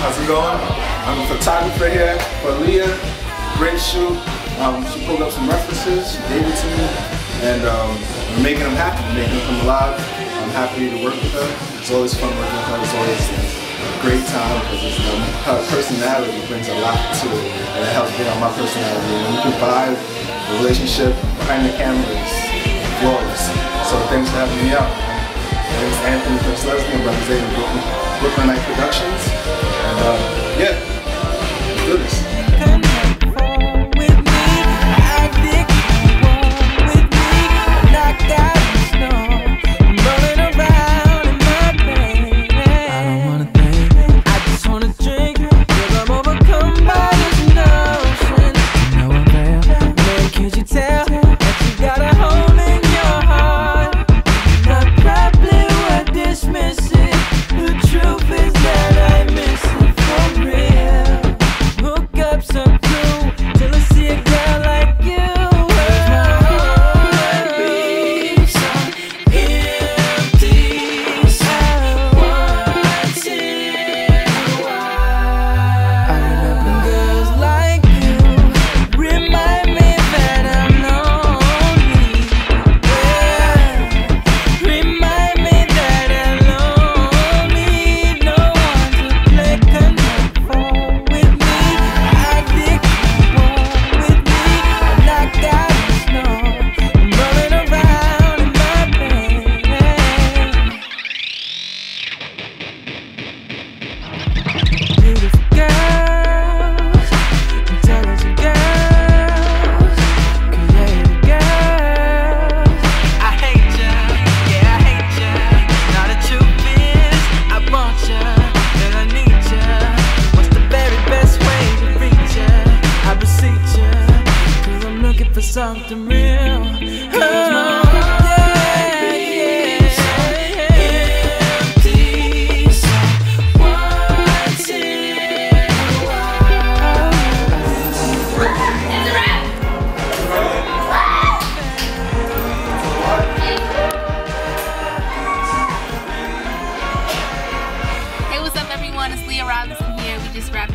How's it going? I'm a photographer here for Lea. Great shoot. Um, she pulled up some references, she gave it to me, and um, we're making them happen, making them come alive. I'm happy to work with her. It's always fun working with her. It's always a great time because um, her personality brings a lot to it, and it helps bring out my personality. And we can vibe, the relationship behind the camera is flawless. So thanks for having me out. My name is Anthony Prince Leslie. I'm representing Brooklyn, Brooklyn Night Productions. Yeah, let's do this.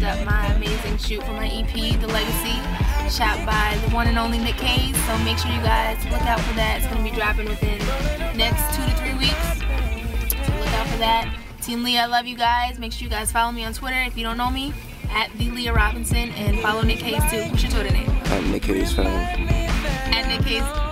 Up my amazing shoot for my EP, The Legacy, shot by the one and only Nick Haze. So make sure you guys look out for that. It's going to be dropping within next two to three weeks. So look out for that. Team Lea, I love you guys. Make sure you guys follow me on Twitter if you don't know me, at the Lea Robinson, and follow Nick Haze too. What's your Twitter name? At Nick Haze Film. At Nick Haze.